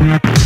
Yeah.